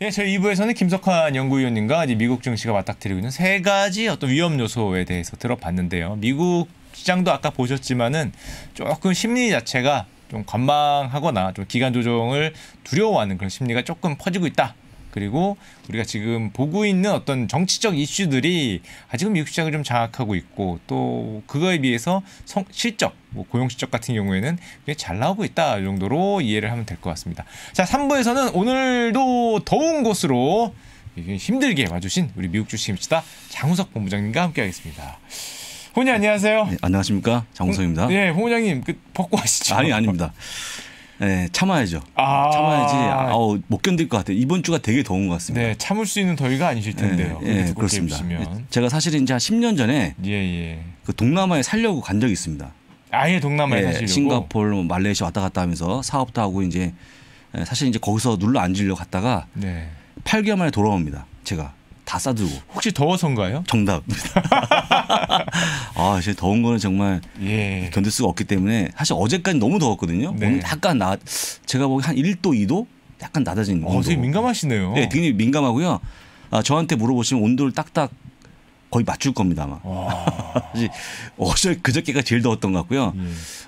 예, 저희 2부에서는 김석환 연구위원님과 미국 증시가 맞닥뜨리고 있는 세 가지 어떤 위험 요소에 대해서 들어봤는데요. 미국 시장도 아까 보셨지만은 조금 심리 자체가 좀 관망하거나 좀 기간 조정을 두려워하는 그런 심리가 조금 퍼지고 있다. 그리고 우리가 지금 보고 있는 어떤 정치적 이슈들이 아직은 미국 시장을 좀 장악하고 있고 또 그거에 비해서 성, 실적, 뭐 고용 실적 같은 경우에는 잘 나오고 있다 정도로 이해를 하면 될 것 같습니다. 자, 3부에서는 오늘도 더운 곳으로 힘들게 와주신 우리 미국 주식입시다 장우석 본부장님과 함께하겠습니다. 홍님 안녕하세요. 네, 안녕하십니까 장우석입니다. 네, 홍 부장님 그 벗고 하시죠. 아니 아닙니다. 네, 참아야죠. 아~ 참아야지. 아우, 못 견딜 것 같아요. 이번 주가 되게 더운 것 같습니다. 네, 참을 수 있는 더위가 아니실 텐데요. 네, 네 그렇습니다. 입으시면. 제가 사실 이제 한 10년 전에 예, 예. 그 동남아에 살려고 간 적이 있습니다. 아예 동남아에 네, 사시려고? 싱가폴, 뭐 말레이시아 왔다 갔다 하면서 사업도 하고 이제 사실 이제 거기서 눌러 앉으려고 갔다가 네. 8개월 만에 돌아옵니다. 제가. 다 싸들고. 혹시 더워서인가요? 정답. 아, 이제 더운 거는 정말 예. 견딜 수가 없기 때문에 사실 어제까지 너무 더웠거든요. 네. 오늘 약간 나 제가 보기 한 1도 2도 약간 낮아진 어, 되게 민감하시네요. 네, 굉장히 민감하고요. 아, 저한테 물어보시면 온도를 딱딱 거의 맞출 겁니다 아마. 어제 그저께가 제일 더웠던 것 같고요. 예.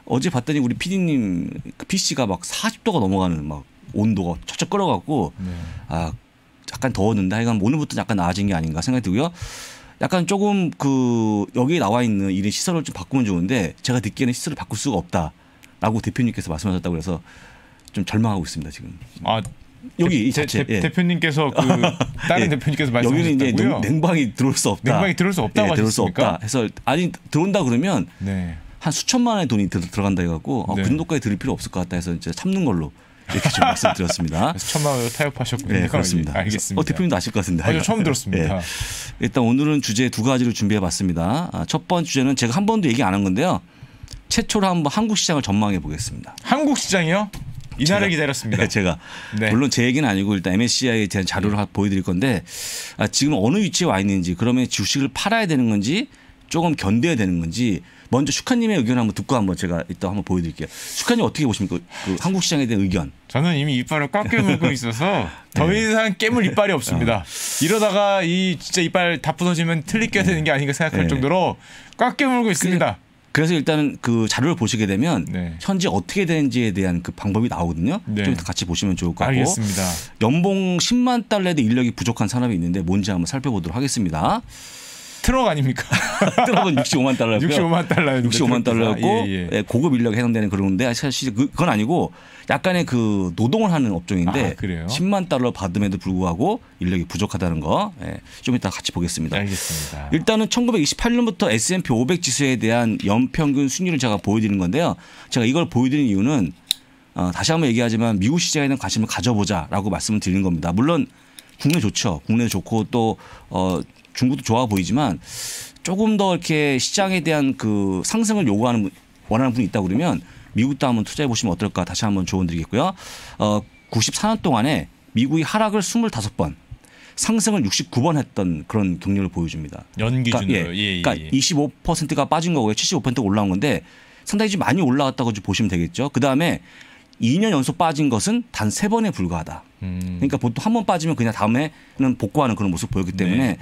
어제 봤더니 우리 PD님 그 PC가 막 40도가 넘어가는 막 온도가 척척 끓어갖고 네. 아 약간 더웠는데 하여간 오늘부터 약간 나아진 게 아닌가 생각이 들고요. 약간 조금 그 여기 나와 있는 이런 시설을 좀 바꾸면 좋은데 제가 듣기에는 시설을 바꿀 수가 없다라고 대표님께서 말씀하셨다고 그래서 좀 절망하고 있습니다 지금. 아 여기 이 자체 대, 예. 대표님께서 그 다른 예. 대표님께서 말씀하셨다고요. 여기는 이제 냉방이 들어올 수 없다. 냉방이 들어올 수 없다고 예, 들어올 수 없다. 해서 아니 들어온다 그러면 네. 한 수천만 원의 돈이 들 어간다 해갖고 네. 어, 그 정도까지 들을 필요 없을 것 같다 해서 이제 참는 걸로 이렇게 좀 말씀드렸습니다. 천만 원으로 타협하셨군요. 네, 그렇습니다. 알겠습니다. 어, 대표님도 아실 것 같은데. 아니, 처음 들었습니다. 네. 일단 오늘은 주제 두 가지를 준비해봤습니다. 아, 첫 번째 주제는 제가 한 번도 얘기 안 한 건데요. 최초로 한번 한국 시장을 전망해 보겠습니다. 한국 시장이요? 이날을 기다렸습니다. 네, 제가 네. 물론 제 얘기는 아니고 일단 MSCI에 대한 자료를 네. 보여드릴 건데 아, 지금 어느 위치에 와 있는지 그러면 주식을 팔아야 되는 건지 조금 견뎌야 되는 건지 먼저 슈카님의 의견 한번 듣고 한번 제가 이따 한번 보여드릴게요. 슈카님 어떻게 보십니까? 그 한국 시장에 대한 의견. 저는 이미 이빨을 꽉 깨물고 있어서 더 네. 이상 깨물 이빨이 없습니다. 어. 이러다가 이 진짜 이빨 다 부서지면 틀리게 되는 게 아닌가 생각할 네. 정도로 꽉 깨물고 있습니다. 그래서 일단은 그 자료를 보시게 되면 네. 현재 어떻게 되는지에 대한 그 방법이 나오거든요. 네. 좀 같이 보시면 좋을 것 같고. 알겠습니다. 연봉 10만 달러에도 인력이 부족한 산업이 있는데 뭔지 한번 살펴보도록 하겠습니다. 트럭 아닙니까? 트럭은 65만 달러였고요. 65만 달러 65만 달러였고 예, 예. 예, 고급 인력 해당되는 그런데 사실 그, 그건 아니고 약간의 그 노동을 하는 업종인데 아, 10만 달러 받음에도 불구하고 인력이 부족하다는 거. 예, 좀 이따 같이 보겠습니다. 알겠습니다. 일단은 1928년부터 S&P 500 지수에 대한 연평균 순위를 제가 보여드리는 건데요. 제가 이걸 보여드리는 이유는 어, 다시 한번 얘기하지만 미국 시장에 대한 관심을 가져보자라고 말씀을 드리는 겁니다. 물론 국내 좋죠. 국내 좋고 또 어, 중국도 좋아 보이지만 조금 더 이렇게 시장에 대한 그 상승을 요구하는 원하는 분이 있다 그러면 미국도 한번 투자해 보시면 어떨까 다시 한번 조언 드리겠고요. 어 94년 동안에 미국이 하락을 25번 상승을 69번 했던 그런 경력을 보여줍니다. 연 기준으로. 그러니까, 예, 예, 예. 그러니까 25%가 빠진 거고요. 75%가 올라온 건데 상당히 좀 많이 올라왔다고 좀 보시면 되겠죠. 그 다음에 2년 연속 빠진 것은 단세 번에 불과하다. 음. 그러니까 보통 한 번 빠지면 그냥 다음에는 복구하는 그런 모습 보였기 때문에 네.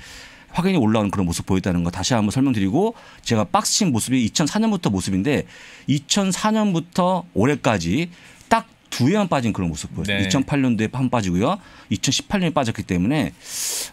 확연히 올라오는 그런 모습 보였다는 거 다시 한번 설명드리고 제가 박스친 모습이 2004년부터 모습인데 2004년부터 올해까지 딱두 해만 빠진 그런 모습 보였어요. 네. 2008년도에 한 빠지고요. 2018년에 빠졌기 때문에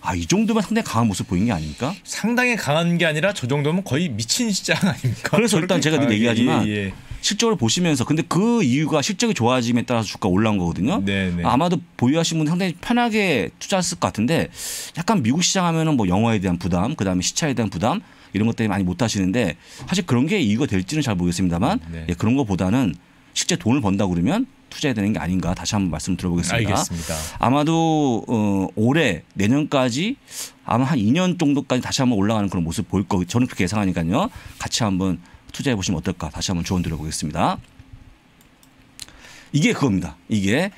아, 이 정도면 상당히 강한 모습 보인 게 아닙니까? 상당히 강한 게 아니라 저 정도면 거의 미친 시장 아닙니까? 그래서 일단 제가 늘 얘기하지만 예, 예. 실적을 보시면서 근데 그 이유가 실적이 좋아짐에 따라서 주가 올라온 거거든요. 네네. 네. 아마도 보유하신 분 상당히 편하게 투자했을 것 같은데 약간 미국 시장 하면은 뭐 영화에 대한 부담, 그다음에 시차에 대한 부담 이런 것 때문에 많이 못 하시는데 사실 그런 게 이유가 될지는 잘 모르겠습니다만 네. 예, 그런 것보다는 실제 돈을 번다 그러면 투자해야 되는 게 아닌가 다시 한번 말씀 드려보겠습니다. 알겠습니다. 아마도 어, 올해 내년까지 아마 한 2년 정도까지 다시 한번 올라가는 그런 모습 보일 거 저는 그렇게 예상하니까요. 같이 한번 투자해 보시면 어떨까 다시 한번 조언 드려보겠습니다. 이게 그겁니다. 이게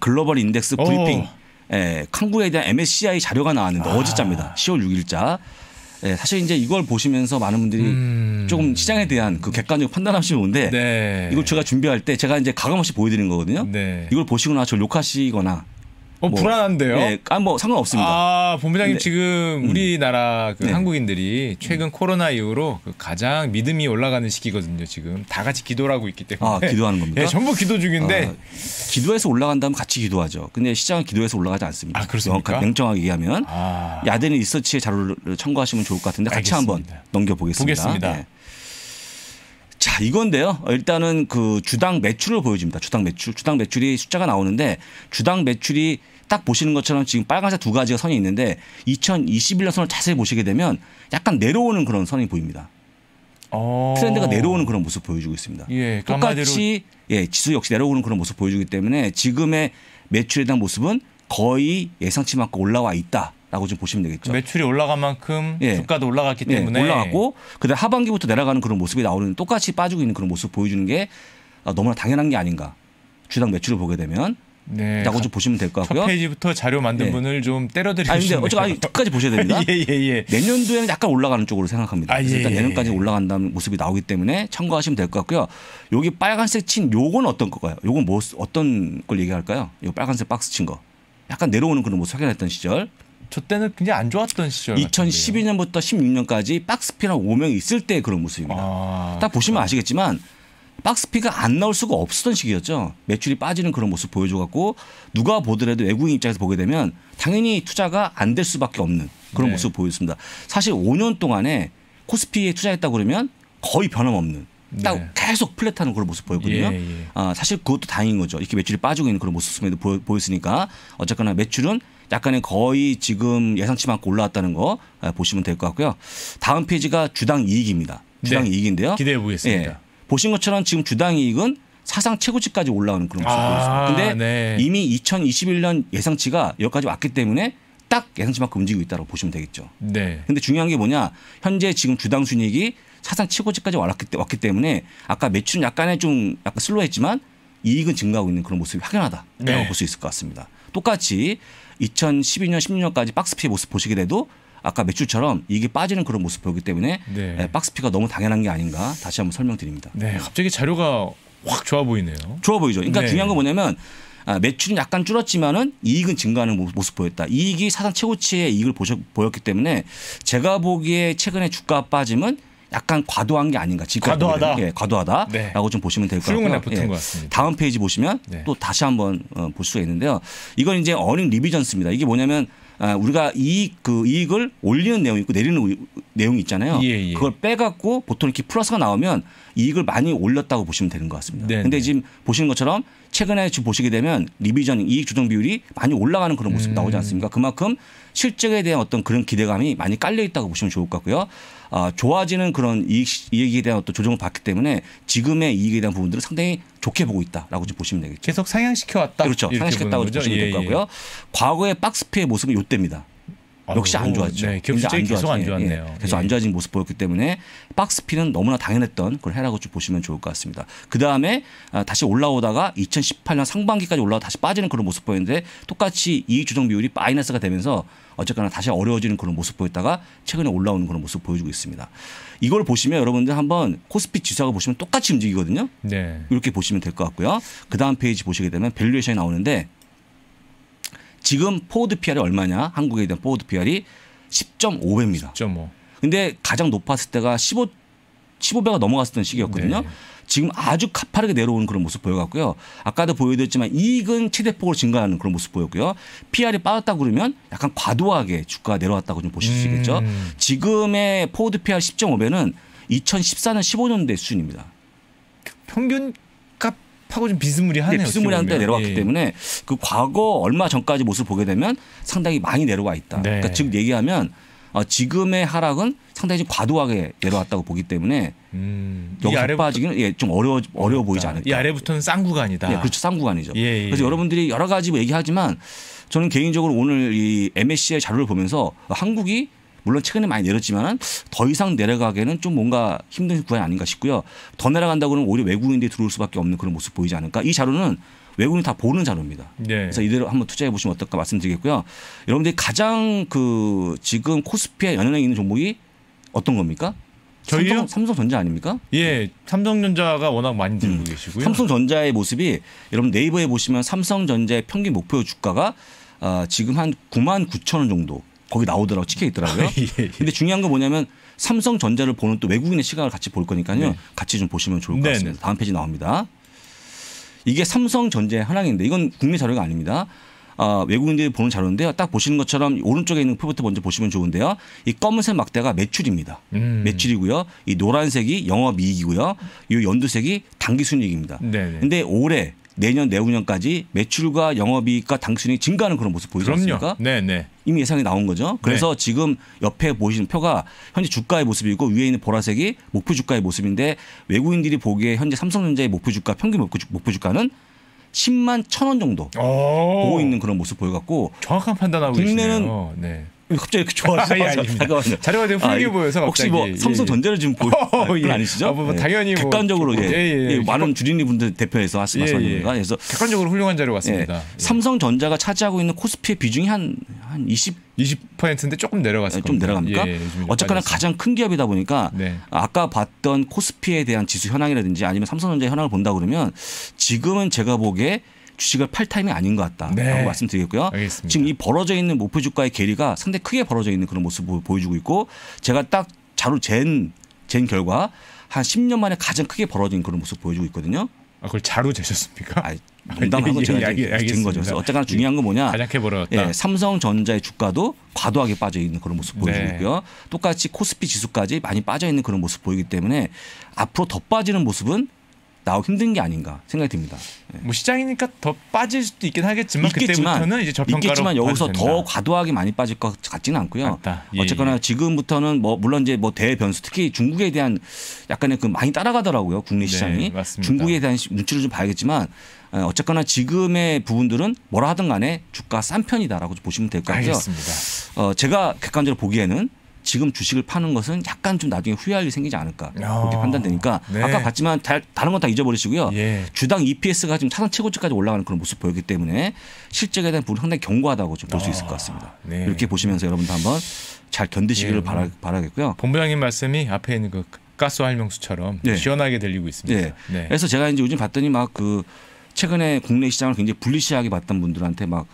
글로벌 인덱스 브리핑 에, 한국에 대한 MSCI 자료가 나왔는데 아. 어제자입니다. 10월 6일자. 예, 사실 이제 이걸 보시면서 많은 분들이 음. 조금 시장에 대한 그 객관적 판단하시면 오는데 네. 이걸 제가 준비할 때 제가 이제 가감 없이 보여드리는 거거든요. 네. 이걸 보시거나 저 욕하시거나 어, 불안한데요? 예, 아뭐 상관없습니다. 아, 본부장님 근데- 지금 우리나라 그 네. 한국인들이 최근 코로나 이후로 그 가장 믿음이 올라가는 시기거든요. 지금 다 같이 기도를 하고 있기 때문에. 아, 기도하는 겁니까? 예, 전부 기도 중인데 어, 기도해서 올라간다면 같이 기도하죠. 근데 시장은 기도해서 올라가지 않습니다. 아, 그렇습니까? 명정하게 얘기하면 아, 야den 리서치의 자료를 참고하시면 좋을 것 같은데 같이 한번 알겠습니다. 넘겨보겠습니다. 보겠습니다. 네. 자 이건데요. 일단은 그 주당 매출을 보여줍니다. 주당 매출, 주당 매출이 숫자가 나오는데 주당 매출이 딱 보시는 것처럼 지금 빨간색 두 가지가 선이 있는데 2021년 선을 자세히 보시게 되면 약간 내려오는 그런 선이 보입니다. 어. 트렌드가 내려오는 그런 모습 보여주고 있습니다. 예, 그 똑같이 예, 지수 역시 내려오는 그런 모습 보여주기 때문에 지금의 매출에 대한 모습은 거의 예상치만큼 올라와 있다 라고 좀 보시면 되겠죠. 매출이 올라간 만큼 예. 주가도 올라갔기 예, 때문에 올라갔고 그다음 하반기부터 내려가는 그런 모습이 나오는 똑같이 빠지고 있는 그런 모습 보여주는 게 아, 너무나 당연한 게 아닌가. 주당 매출을 보게 되면 네. 라고 좀 보시면 될 것 같고요. 페이지부터 자료 만든 예. 분을 좀 때려드리고 싶네요. 어쨌든 끝까지 보셔야 됩니다. 예, 예, 예. 내년도에는 약간 올라가는 쪽으로 생각합니다. 아, 그래서 예, 일단 예, 내년까지 예. 올라간다는 모습이 나오기 때문에 참고하시면 될 것 같고요. 여기 빨간색 친 요건 어떤 거가요? 요건 뭐 어떤 걸 얘기할까요? 요 빨간색 박스 친 거. 약간 내려오는 그런 모습 확인했던 시절. 저 때는 굉장히 안 좋았던 시절. 같은데요. 2012년부터 16년까지 박스피란 오명이 있을 때의 그런 모습입니다. 아, 딱 보시면 아시겠지만 박스피가 안 나올 수가 없었던 시기였죠. 매출이 빠지는 그런 모습 보여줘갖고 누가 보더라도 외국인 입장에서 보게 되면 당연히 투자가 안 될 수밖에 없는 그런 네. 모습 보였습니다. 사실 5년 동안에 코스피에 투자했다 그러면 거의 변함없는 딱 네. 계속 플랫하는 그런 모습 보였거든요. 예, 예. 아, 사실 그것도 다행인 거죠. 이렇게 매출이 빠지고 있는 그런 모습에도 보였으니까 어쨌거나 매출은 약간의 거의 지금 예상치만큼 올라왔다는 거 아, 보시면 될 것 같고요. 다음 페이지가 주당 이익입니다. 주당 네. 이익인데요. 기대해 보겠습니다. 예. 보신 것처럼 지금 주당 이익은 사상 최고치까지 올라오는 그런 모습 아, 보였습니다. 근데 네. 이미 2021년 예상치가 여기까지 왔기 때문에 딱 예상치만큼 움직이고 있다고 보시면 되겠죠. 네. 근데 중요한 게 뭐냐? 현재 지금 주당 순이익이 사상 최고치까지 왔기, 때- 왔기 때문에 아까 매출은 약간의 좀 약간 슬로했지만 이익은 증가하고 있는 그런 모습이 확연하다라고 네. 볼수 있을 것 같습니다. 똑같이 2012년 16년까지 박스피 모습 보시게 돼도 아까 매출처럼 이익이 빠지는 그런 모습 보이기 때문에 네. 예, 박스피가 너무 당연한 게 아닌가 다시 한번 설명드립니다. 네. 갑자기 자료가 확 좋아 보이네요. 좋아 보이죠. 그러니까 네. 중요한 건 뭐냐면 아, 매출은 약간 줄었지만은 이익은 증가하는 모- 모습 보였다. 이익이 사상 최고치의 이익을 보셨, 보였기 때문에 제가 보기에 최근에 주가 빠짐은 약간 과도한 게 아닌가. 지금까지 과도하다? 예, 과도하다라고 네. 좀 보시면 될 것 같고요. 예. 것 같습니다. 다음 페이지 보시면 네. 또 다시 한번 어, 볼 수가 있는데요. 이건 이제 earning revisions입니다. 이게 뭐냐면 아, 우리가 이익 그 이익을 올리는 내용이 있고 내리는 우- 내용이 있잖아요. 예, 예. 그걸 빼갖고 보통 이렇게 플러스가 나오면 이익을 많이 올렸다고 보시면 되는 것 같습니다. 네, 근데 네. 지금 보시는 것처럼 최근에 지금 보시게 되면 revision 이익 조정 비율이 많이 올라가는 그런 모습 음. 나오지 않습니까? 그만큼 실적에 대한 어떤 그런 기대감이 많이 깔려 있다고 보시면 좋을 것 같고요. 아, 좋아지는 그런 이익, 이익에 대한 어떤 조정을 받기 때문에 지금의 이익에 대한 부분들은 상당히 좋게 보고 있다라고 좀 보시면 되겠죠. 계속 상향시켜 왔다. 그렇죠. 상향시켰다고 보시면 될것 같고요. 과거의 박스피의 모습은 이때입니다. 역시 안 좋았죠. 네, 격실적이 계속 안 좋았죠. 좋았네요. 예, 계속 예. 안 좋아진 모습 보였기 때문에 박스피는 너무나 당연했던 그걸 해라고 좀 보시면 좋을 것 같습니다. 그 다음에 다시 올라오다가 2018년 상반기까지 올라와 다시 빠지는 그런 모습 보였는데 똑같이 이익 조정 비율이 마이너스가 되면서 어쨌거나 다시 어려워지는 그런 모습 보였다가 최근에 올라오는 그런 모습 보여주고 있습니다. 이걸 보시면 여러분들 한번 코스피 지수하고 보시면 똑같이 움직이거든요. 네. 이렇게 보시면 될 것 같고요. 그 다음 페이지 보시게 되면 valuation이 나오는데 지금 forward PER이 얼마냐? 한국에 대한 forward PER이 10.5배입니다. 좀 뭐. 근데 가장 높았을 때가 15 15배가 넘어갔었던 시기였거든요. 네. 지금 아주 가파르게 내려오는 그런 모습 보여갖고요. 아까도 보여드렸지만 이익은 최대폭으로 증가하는 그런 모습 보였고요. PER이 빠졌다 그러면 약간 과도하게 주가가 내려왔다고 좀 보실 수 있겠죠. 음. 지금의 forward PER 10.5배는 2014년 15년대 수준입니다. 평균 값하고 좀 비스무리하네요. 네, 비스무리한데. 내려왔기 예. 때문에 그 과거 얼마 전까지 모습을 보게 되면 상당히 많이 내려와 있다. 네. 그러니까 즉 얘기하면 어, 지금의 하락은 상당히 좀 과도하게 내려왔다고 보기 때문에 음. 이 여기서 아래부터- 빠지기는 예, 좀 어려워 어려워 보이지 않을까. 이 아래부터는 싼 구간이다. 예, 그렇죠. 쌍구간이죠. 예, 예. 그래서 여러분들이 여러 가지 뭐 얘기하지만 저는 개인적으로 오늘 이 MSCI 자료를 보면서 한국이 물론 최근에 많이 내렸지만은 더 이상 내려가기에는 좀 뭔가 힘든 구간이 아닌가 싶고요. 더 내려간다고 는 오히려 외국인들이 들어올 수밖에 없는 그런 모습 보이지 않을까. 이 자료는 외국인이 다 보는 자료입니다. 네. 그래서 이대로 한번 투자해 보시면 어떨까 말씀드리겠고요. 여러분들이 가장 그 지금 코스피에 연연해 있는 종목이 어떤 겁니까? 저희요? 삼성, 삼성전자 아닙니까? 예, 삼성전자가 워낙 많이 들고 음. 계시고요. 삼성전자의 모습이 여러분 네이버에 보시면 삼성전자의 평균 목표 주가가 어, 지금 한 9만 9천 원 정도 거기 나오더라고 찍혀 있더라고요. 예, 예. 근데 중요한 건 뭐냐면 삼성전자를 보는 또 외국인의 시각을 같이 볼 거니까요. 네. 같이 좀 보시면 좋을 것 네, 같습니다. 네. 다음 페이지 나옵니다. 이게 삼성전자의 현황인데 이건 국내 자료가 아닙니다. 아, 외국인들이 보는 자료인데요. 딱 보시는 것처럼 오른쪽에 있는 표부터 먼저 보시면 좋은데요. 이 검은색 막대가 매출입니다. 음. 매출이고요. 이 노란색이 영업이익이고요. 이 연두색이 당기순이익입니다. 네네. 근데 올해 내년 내후년까지 매출과 영업이익과 당기순이익 증가하는 그런 모습 보이지 않습니까? 그럼요. 네네. 이미 예상이 나온 거죠. 그래서 지금 옆에 보이시는 표가 현재 주가의 모습이고 위에 있는 보라색이 목표 주가의 모습인데 외국인들이 보기에 현재 삼성전자의 목표 주가 평균 목표, 주, 주가는 10만 천원 정도 오. 보고 있는 그런 모습 보여갖고 정확한 판단하고 국내는- 계시네요. 네. 갑자기 이렇게 좋아하시죠? 아니, 아닙니다. 잠깐만요. 자료가 되게 훌륭해 이- 보여서 혹시 갑자기. 뭐 예, 삼성전자를 지금 보여 어, 그건 예. 아니시죠? 아, 뭐 당연히 뭐 객관적으로 예, 예, 예, 예, 예. 많은 주린이 분들 대표에서 하시- 예, 말씀하신 예. 그래서 객관적으로 훌륭한 자료 예, 같습니다. 예. 삼성전자가 차지하고 있는 코스피의 비중이 한 한 20. 20%인데 조금 내려갔을 좀. 내려갑니까? 예, 어쨌거나 빠졌어요. 가장 큰 기업이다 보니까 네. 아까 봤던 코스피에 대한 지수 현황이라든지 아니면 삼성전자 현황을 본다 그러면 지금은 제가 보기에 주식을 팔 타임이 아닌 것 같다라고 네. 말씀드리겠고요. 알겠습니다. 지금 이 벌어져 있는 목표 주가의 괴리가 상당히 크게 벌어져 있는 그런 모습을 보여주고 있고 제가 딱 자로 잰, 잰 결과 한 10년 만에 가장 크게 벌어진 그런 모습 보여주고 있거든요. 아, 그걸 자로 재셨습니까? 아, 농담하고 예, 제가 예, 알겠- 잰 거죠. 그래서 어쨌거나 중요한 건 뭐냐? 가장 벌어졌다. 예, 삼성전자의 주가도 과도하게 빠져 있는 그런 모습 보여주고 네. 있고요. 똑같이 코스피 지수까지 많이 빠져 있는 그런 모습 보이기 때문에 앞으로 더 빠지는 모습은 나오기 힘든 게 아닌가 생각이 듭니다. 예. 뭐 시장이니까 더 빠질 수도 있긴 하겠지만 있겠지만 그때부터는 이제 저평가로 있겠지만 여기서 더. 과도하게 많이 빠질 것 같지는 않고요. 예, 어쨌거나 예. 지금부터는 뭐 물론 이제 뭐 대변수 특히 중국에 대한 약간의 그 많이 따라가더라고요 국내 시장이 네, 맞습니다. 중국에 대한 시- 눈치를 좀 봐야겠지만 어, 어쨌거나 지금의 부분들은 뭐라 하든 간에 주가 싼 편이다라고 보시면 될 것 같고요. 알겠습니다. 어, 제가 객관적으로 보기에는 지금 주식을 파는 것은 약간 좀 나중에 후회할 일이 생기지 않을까 그렇게 아, 판단되니까 네. 아까 봤지만 다, 다른 건 다 잊어버리시고요. 예. 주당 EPS가 지금 차상 최고치까지 올라가는 그런 모습 보였기 때문에 실적에 대한 부분 상당히 견고하다고 좀 볼 수 있을 것 같습니다. 네. 이렇게 보시면서 여러분도 한번 잘 견디시기를 예, 바라, 바라겠고요. 본부장님 말씀이 앞에 있는 그 가스 활명수처럼 네. 시원하게 들리고 있습니다. 네. 네. 그래서 제가 이제 요즘 봤더니 막 그 최근에 국내 시장을 굉장히 불리시하게 봤던 분들한테 막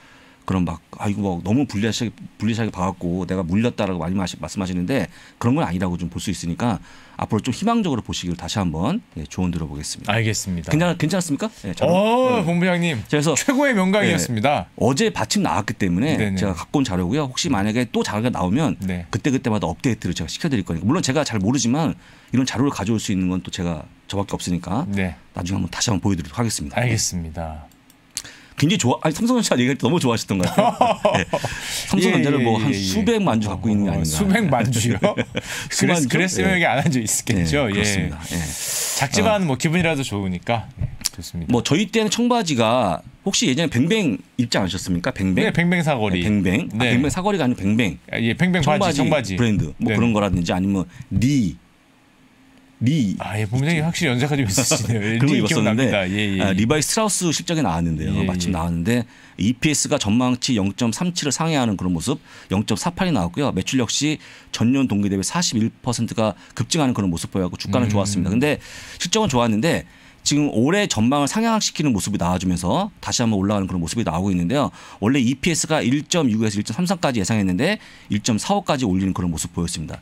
그런 막 아 이거 뭐 너무 불리하게 불리하게 봐갖고 내가 물렸다라고 많이 마시, 말씀하시는데 그런 건 아니라고 좀 볼 수 있으니까 앞으로 좀 희망적으로 보시기를 다시 한번 예, 조언 들어보겠습니다. 알겠습니다. 괜찮 괜찮습니까? 예, 저는. 어, 네. 본부장님 그래서 최고의 명강이었습니다. 어제 받침 나왔기 때문에 네네. 제가 갖고 온 자료고요. 혹시 만약에 또 자료가 나오면 네. 그때 그때마다 업데이트를 제가 시켜드릴 거니까 물론 제가 잘 모르지만 이런 자료를 가져올 수 있는 건 또 제가 저밖에 없으니까 네. 나중에 한번 다시 한번 보여드리도록 하겠습니다. 알겠습니다. 굉장히 좋아. 아니 삼성전자 얘기할 때 너무 좋아하셨던 것 같아요. 네. 삼성전자를 예, 뭐 예, 한 예, 예. 수백 만 주 갖고 있는 게 어, 아닌가. 수백 만 주요? 그랬? 그랬으면 예. 여기 안 앉아 있었겠죠. 네, 예. 그렇습니다. 예. 작지만 뭐 기분이라도 좋으니까 예, 좋습니다. 뭐 저희 때는 청바지가 혹시 예전에 뱅뱅 입지 않으셨습니까? 뱅뱅. 네, 뱅뱅 사거리. 네, 뱅뱅. 아, 네. 뱅뱅 사거리가 아니고 뱅뱅. 아, 예, 뱅뱅 바지, 청바지, 청바지. 브랜드 뭐 네. 그런 거라든지 아니면 리. 리. 아, 예, 본부장님 확실히 연세가 좀 있으시네요. 예, 즐겨 입었었는데. 예, 예. 아, 리바이 스트라우스 실적이 나왔는데요. 예, 마침 예. 나왔는데 EPS가 전망치 0.37을 상회하는 그런 모습 0.48이 나왔고요. 매출 역시 전년 동기 대비 41%가 급증하는 그런 모습 보여갖고 주가는 음. 좋았습니다. 근데 실적은 좋았는데 지금 올해 전망을 상향시키는 모습이 나와주면서 다시 한번 올라가는 그런 모습이 나오고 있는데요. 원래 EPS가 1.69에서 1.33까지 예상했는데 1.45까지 올리는 그런 모습 보였습니다.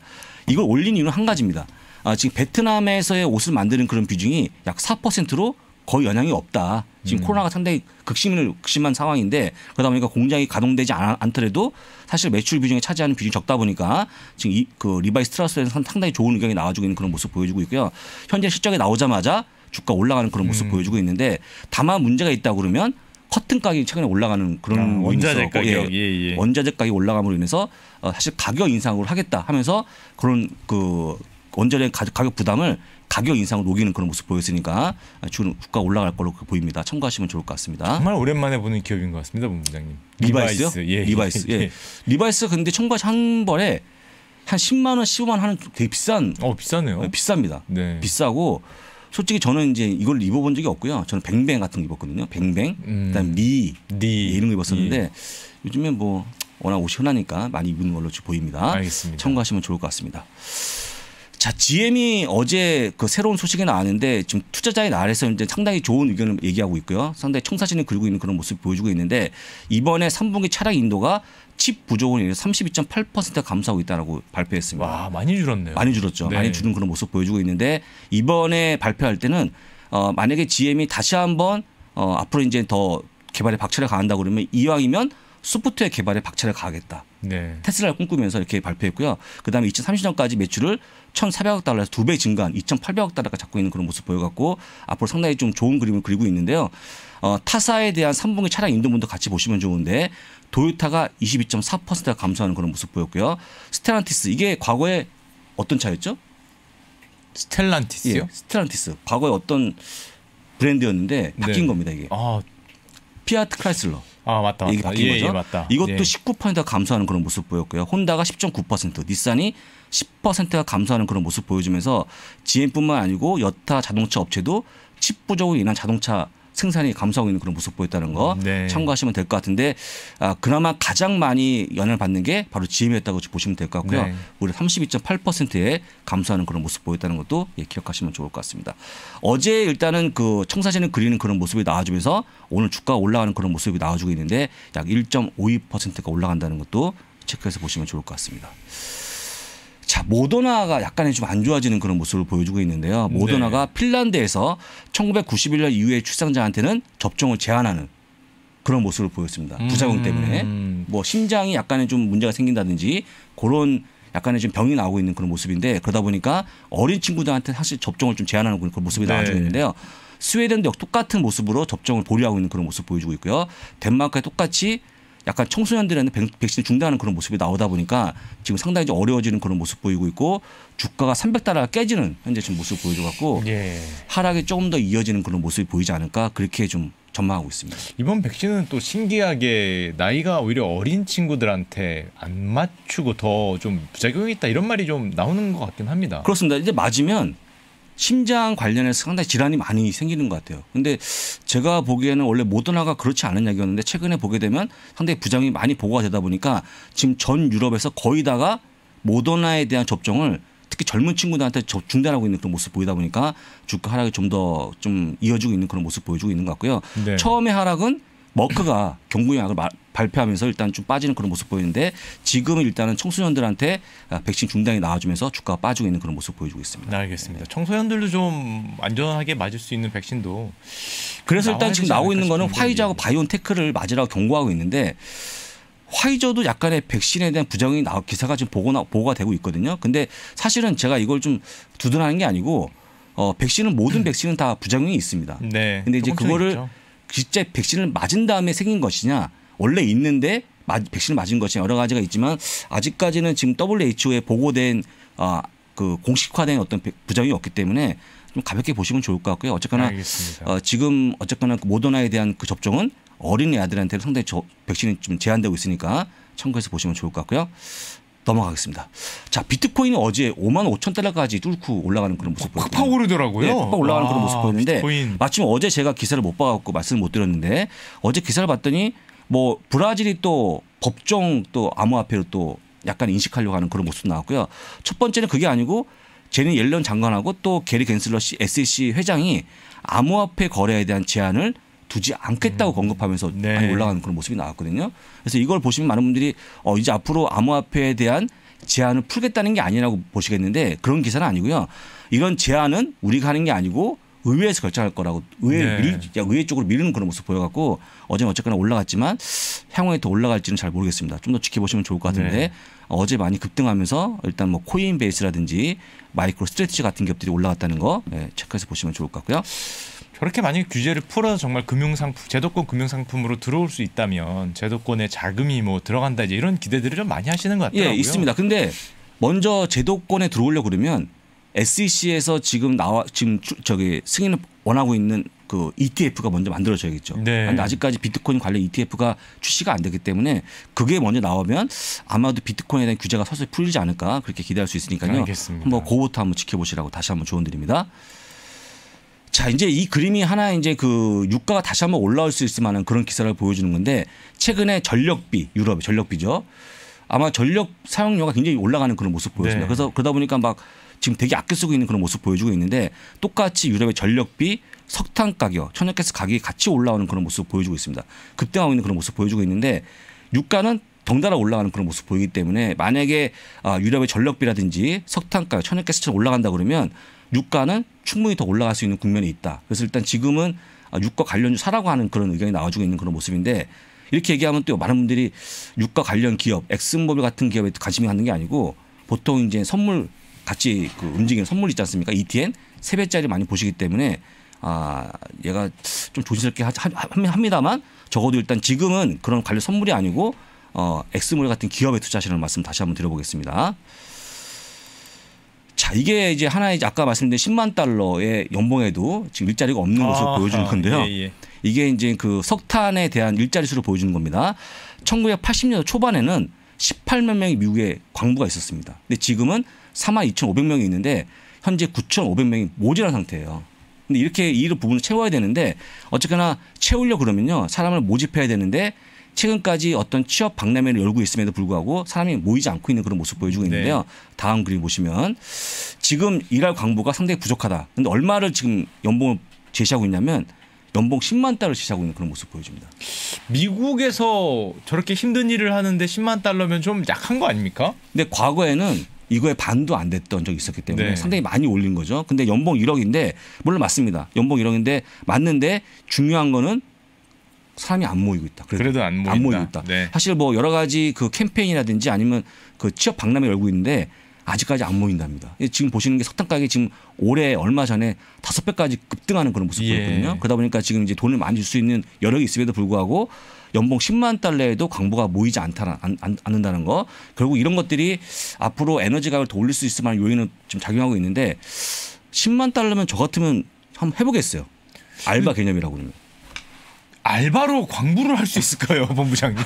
이걸 올린 이유는 한 가지입니다. 아, 지금 베트남에서의 옷을 만드는 그런 비중이 약 4%로 거의 영향이 없다. 지금 코로나가 상당히 극심을 극심한 상황인데 그러다 보니까 공장이 가동되지 않, 않더라도 사실 매출 비중에 차지하는 비중이 적다 보니까 지금 이, 그 리바이 스트라우스에서 상당히 좋은 의견이 나와주고 있는 그런 모습 보여주고 있고요. 현재 실적이 나오자마자 주가 올라가는 그런 모습 음. 보여주고 있는데 다만 문제가 있다 고 그러면 코튼 가격이 최근에 올라가는 그런 아, 원자재 가격. 예, 예. 원자재 가격이 올라감으로 인해서 어, 사실 가격 인상을 하겠다 하면서 그런 그 원자재 가- 가격 부담을 가격 인상으로 녹이는 그런 모습 보였으니까 지금 주가 올라갈 걸로 보입니다. 참고하시면 좋을 것 같습니다. 정말 오랜만에 보는 기업인 것 같습니다, 본부장님. 리바이스요? 예, 리바이스. 예. 리바이스 근데 청바지 한 벌에 한 10만 원, 15만 원 하는 되게 비싼 어, 비싸네요. 어, 비쌉니다. 네. 비싸고 솔직히 저는 이제 이걸 입어본 적이 없고요. 저는 뱅뱅 같은 거 입었거든요. 뱅뱅, 음. 그다음 리 리. 예, 이런 거 입었었는데 예. 요즘에 뭐 워낙 옷이 흔하니까 많이 입는 걸로 지금 보입니다. 알겠습니다. 참고하시면 좋을 것 같습니다. 자, GM이 어제 그 새로운 소식이 나왔는데 지금 투자자의 날에서 이제 상당히 좋은 의견을 얘기하고 있고요. 상당히 청사진을 그리고 있는 그런 모습을 보여주고 있는데 이번에 3분기 차량 인도가 칩 부족으로 인해 32.8% 감소하고 있다라고 발표했습니다. 와 많이 줄었네요. 많이 줄었죠. 네. 많이 줄은 그런 모습 보여주고 있는데 이번에 발표할 때는 어 만약에 GM이 다시 한번 어 앞으로 이제 더 개발에 박차를 가한다 그러면 이왕이면 소프트웨어 개발에 박차를 가하겠다. 네. 테슬라를 꿈꾸면서 이렇게 발표했고요. 그다음에 2030년까지 매출을 1,400억 달러에서 두 배 증가한 2,800억 달러가 잡고 있는 그런 모습 보여갖고 앞으로 상당히 좀 좋은 그림을 그리고 있는데요. 어, 타사에 대한 3분기 차량 인도분도 같이 보시면 좋은데 도요타가 22.4%가 감소하는 그런 모습 보였고요. 스텔란티스 이게 과거에 어떤 차였죠? 스텔란티스요? 예, 스텔란티스 과거에 어떤 브랜드였는데 바뀐 네. 겁니다 이게. 아, 피아트 크라이슬러. 아 맞다 맞다. 이게 바뀐 예, 거죠. 예, 맞다. 이것도 예. 19%가 감소하는 그런 모습 보였고요. 혼다가 10.9%, 닛산이 10%가 감소하는 그런 모습 보여주면서 GM뿐만 아니고 여타 자동차 업체도 칩 부족으로 인한 자동차 생산이 감소하고 있는 그런 모습 보였다는 거 네. 참고하시면 될 것 같은데 아, 그나마 가장 많이 연을 받는 게 바로 GM이었다고 보시면 될 것 같고요. 네. 우리 32.8%에 감소하는 그런 모습 보였다는 것도 예, 기억하시면 좋을 것 같습니다. 어제 일단은 그 청사진을 그리는 그런 모습이 나와주면서 오늘 주가가 올라가는 그런 모습이 나와주고 있는데 약 1.52%가 올라간다는 것도 체크해서 보시면 좋을 것 같습니다. 자, 모더나가 약간의 좀 안 좋아지는 그런 모습을 보여주고 있는데요. 모더나가 핀란드에서 1991년 이후에 출산자한테는 접종을 제한하는 그런 모습을 보였습니다. 부작용 때문에 음. 뭐 심장이 약간의 좀 문제가 생긴다든지 그런 약간의 좀 병이 나오고 있는 그런 모습인데 그러다 보니까 어린 친구들한테 사실 접종을 좀 제한하는 그런 모습이 네. 나와주고 있는데요. 스웨덴도 똑같은 모습으로 접종을 보류하고 있는 그런 모습 보여주고 있고요. 덴마크에 똑같이 약간 청소년들한테 백- 백신 중단하는 그런 모습이 나오다 보니까 지금 상당히 좀 어려워지는 그런 모습 보이고 있고 주가가 300달러가 깨지는 현재 지금 모습 보여줘 갖고 예. 하락이 조금 더 이어지는 그런 모습이 보이지 않을까 그렇게 좀 전망하고 있습니다. 이번 백신은 또 신기하게 나이가 오히려 어린 친구들한테 안 맞추고 더 좀 부작용이 있다 이런 말이 좀 나오는 것 같긴 합니다. 그렇습니다. 이제 맞으면 심장 관련해서 상당히 질환이 많이 생기는 것 같아요. 근데 제가 보기에는 원래 모더나가 그렇지 않은 약이었는데 최근에 보게 되면 상당히 부작용이 많이 보고가 되다 보니까 지금 전 유럽에서 거의 다가 모더나에 대한 접종을 특히 젊은 친구들한테 저- 중단하고 있는 그런 모습 보이다 보니까 주가 하락이 좀더좀 이어지고 있는 그런 모습 보여주고 있는 것 같고요. 네. 처음에 하락은 머크가 경구약을 마- 발표하면서 일단 좀 빠지는 그런 모습 보이는데 지금은 일단은 청소년들한테 아, 백신 중단이 나와주면서 주가가 빠지고 있는 그런 모습 보여주고 있습니다. 네, 알겠습니다. 청소년들도 좀 안전하게 맞을 수 있는 백신도 그래서 일단 지금 나오고 있는 거는 화이자하고 예. 바이온테크를 맞으라고 경고하고 있는데 화이저도 약간의 백신에 대한 부작용이 나 기사가 지금 보고나 보고가 되고 있거든요. 근데 사실은 제가 이걸 좀 두둔하는 게 아니고 어 백신은 모든 백신은 다 부작용이 있습니다. 네. 근데 이제 그거를 있죠. 진짜 백신을 맞은 다음에 생긴 것이냐 원래 있는데 맞- 백신을 맞은 것이 여러 가지가 있지만 아직까지는 지금 WHO에 보고된 아, 그 공식화된 어떤 백- 부작용이 없기 때문에 좀 가볍게 보시면 좋을 것 같고요. 어쨌거나 알겠습니다. 어, 지금 어쨌거나 그 모더나에 대한 그 접종은 어린 애들한테 상당히 저, 백신이 좀 제한되고 있으니까 참고해서 보시면 좋을 것 같고요. 넘어가겠습니다. 자, 비트코인이 어제 5만 5천 달러까지 뚫고 올라가는 그런 모습 팍팍 보였거든요. 오르더라고요. 네, 팍팍 올라가는 그런 와, 모습 보였는데 비트코인. 마침 어제 제가 기사를 못 봐갖고 말씀을 못 드렸는데 어제 기사를 봤더니 뭐 브라질이 또 법정 또 암호화폐로 또 약간 인식하려고 하는 그런 모습 나왔고요. 첫 번째는 그게 아니고 제니 옐런 장관하고 또 게리 겐슬러 씨 SEC 회장이 암호화폐 거래에 대한 제한을 두지 않겠다고 언급하면서 네. 많이 올라가는 그런 모습이 나왔거든요. 그래서 이걸 보시면 많은 분들이 어 이제 앞으로 암호화폐에 대한 제한을 풀겠다는 게 아니라고 보시겠는데 그런 기사는 아니고요. 이런 제한은 우리가 하는 게 아니고 의회에서 결정할 거라고 의회 네. 밀, 야, 의회 쪽으로 미루는 그런 모습 보여갖고 어제는 어쨌거나 올라갔지만 향후에 더 올라갈지는 잘 모르겠습니다. 좀 더 지켜보시면 좋을 것 같은데 네. 어제 많이 급등하면서 일단 뭐 코인베이스라든지 마이크로 스트레치 같은 기업들이 올라갔다는 거 예, 체크해서 보시면 좋을 것 같고요. 저렇게 만약 규제를 풀어서 정말 금융상품, 제도권 금융상품으로 들어올 수 있다면 제도권에 자금이 뭐 들어간다 이제 이런 기대들을 좀 많이 하시는 것 같더라고요. 예, 있습니다. 근데 먼저 제도권에 들어오려 고 그러면 SEC에서 지금 나와 지금 주- 저기 승인을 원하고 있는 그 ETF가 먼저 만들어져야겠죠. 네. 근데 아직까지 비트코인 관련 ETF가 출시가 안 되기 때문에 그게 먼저 나오면 아마도 비트코인에 대한 규제가 서서히 풀리지 않을까 그렇게 기대할 수 있으니까요. 알겠습니다. 한번 그거부터 한번 지켜보시라고 다시 한번 조언드립니다. 자, 이제 이 그림이 하나 이제 그 유가가 다시 한번 올라올 수 있을 만한 그런 기사를 보여주는 건데 최근에 전력비, 유럽의 전력비죠. 아마 전력 사용료가 굉장히 올라가는 그런 모습 보였습니다. 네. 그래서 그러다 보니까 막 지금 되게 아껴 쓰고 있는 그런 모습 보여주고 있는데 똑같이 유럽의 전력비, 석탄 가격, 천연가스 가격이 같이 올라오는 그런 모습 보여주고 있습니다. 급등하고 있는 그런 모습 보여주고 있는데 유가는 덩달아 올라가는 그런 모습 보이기 때문에 만약에 아, 유럽의 전력비라든지 석탄가, 천연가스처럼 올라간다 그러면 유가는 충분히 더 올라갈 수 있는 국면이 있다. 그래서 일단 지금은 아, 유가 관련주 사라고 하는 그런 의견이 나와주고 있는 그런 모습인데 이렇게 얘기하면 또 많은 분들이 유가 관련 기업, 엑슨모빌 같은 기업에 관심이 갖는 게 아니고 보통 이제 선물 같이 그 움직이는 선물 있지 않습니까? ETN 세 배짜리 많이 보시기 때문에 아 얘기가 좀 조심스럽게 하, 하, 합니다만 적어도 일단 지금은 그런 관련 선물이 아니고 어 엑손모빌 같은 기업에 투자하시는 말씀 다시 한번 드려보겠습니다. 자 이게 이제 하나의 아까 말씀드린 10만 달러의 연봉에도 지금 일자리가 없는 것을 아하, 보여주는 건데요. 예, 예. 이게 이제 그 석탄에 대한 일자리 수를 보여주는 겁니다. 1980년대 초반에는 18만 명의 미국에 광부가 있었습니다. 근데 지금은 4만 2,500명이 있는데 현재 9,500명이 모자란 상태예요. 근데 이렇게 이 부분을 채워야 되는데 어쨌거나 채우려 그러면요 사람을 모집해야 되는데 최근까지 어떤 취업 박람회를 열고 있음에도 불구하고 사람이 모이지 않고 있는 그런 모습 보여주고 있는데요. 다음 그림 보시면 지금 일할 광부가 상당히 부족하다. 근데 얼마를 지금 연봉을 제시하고 있냐면 연봉 10만 달러 제시하고 있는 그런 모습 보여줍니다. 미국에서 저렇게 힘든 일을 하는데 10만 달러면 좀 약한 거 아닙니까? 근데 과거에는 이거에 반도 안 됐던 적이 있었기 때문에 네. 상당히 많이 올린 거죠. 근데 연봉 1억인데 물론 맞습니다. 연봉 1억인데 맞는데 중요한 거는 사람이 안 모이고 있다. 그래도 안 모인다. 모이고 있다. 네. 사실 뭐 여러 가지 그 캠페인이라든지 아니면 그 취업 박람회 열고 있는데 아직까지 안 모인답니다. 지금 보시는 게 석탄 가격이 지금 올해 얼마 전에 다섯 배까지 급등하는 그런 모습 예. 보였거든요. 그러다 보니까 지금 이제 돈을 많이 줄 수 있는 여력이 있음에도 불구하고 연봉 10만 달러에도 광부가 모이지 않다, 않, 않, 않는다는 거. 결국 이런 것들이 앞으로 에너지 가격을 더 올릴 수 있을 만한 요인은 좀 작용하고 있는데 10만 달러면 저 같으면 한번 해보겠어요. 알바 개념이라고 그러면. 알바로 광부를 할 수 있을까요, 본부장님?